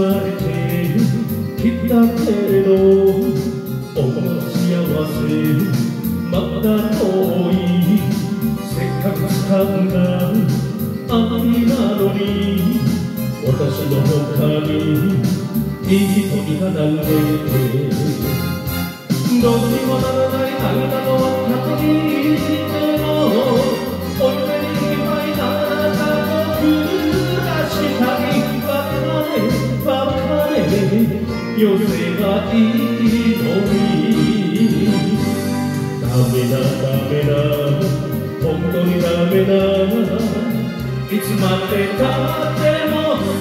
われている日だけれどこの幸せ。まだ遠い。せっかく掴んだ愛なのに。私の他にいい人がなれてどうにもならないあなたの形にしても。別れよせばいいのにダメだダメだ本当にダメだいつまでたっても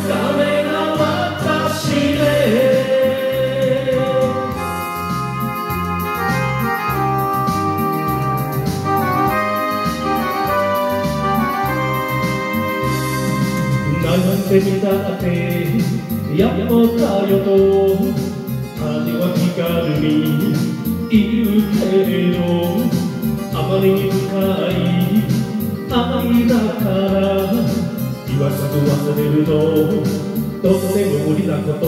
ダメな私でなんてみたってやっとだよと風は気軽にいるけれどあまりに深い愛だから今すぐ忘れるのとっても無理なこと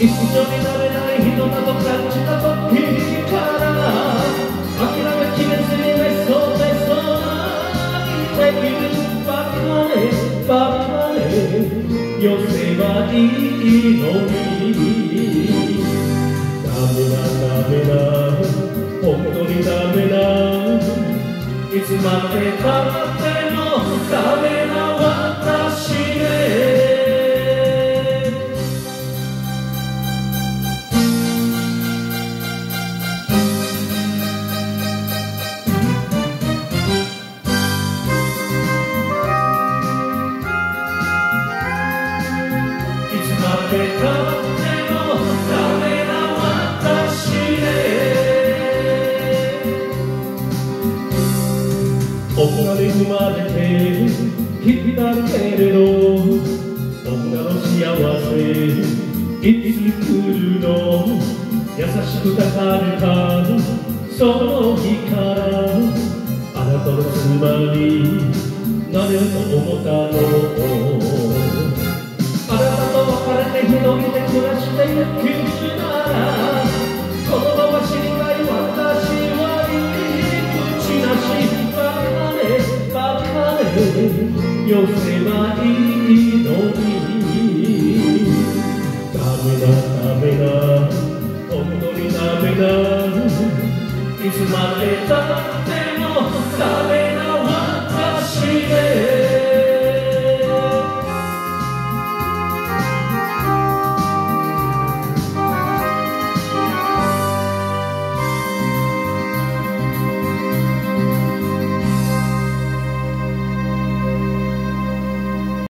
一緒になれない人など感じた時いのに。ダメだダメだ本当にダメだ。いつまでたってあなたの妻になれると思ったの。寄せばいいのに。ダメだダメだ本当にダメだ。いつまでたっても